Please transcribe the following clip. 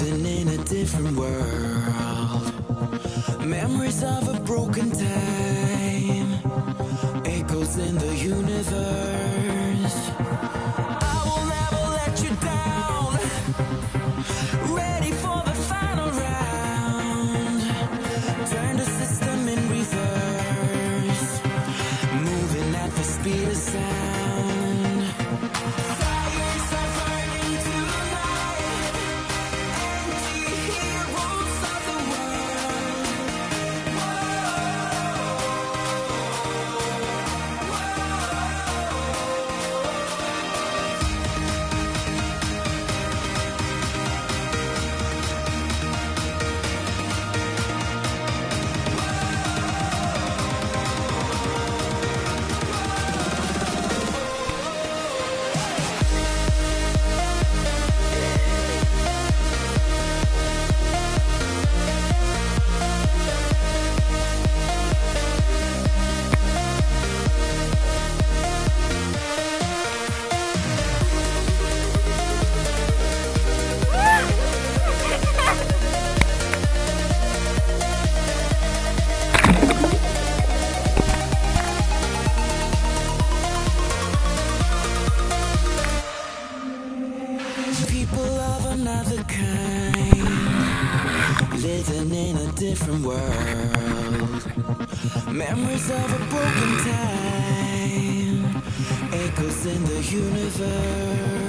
living in a different world. Memories of a broken time, echoes in the universe. people of another kind, living in a different world. Memories of a broken time, echoes in the universe.